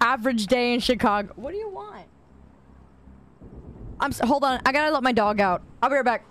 Average day in Chicago. What do you want? I'm. hold on. I gotta let my dog out. I'll be right back.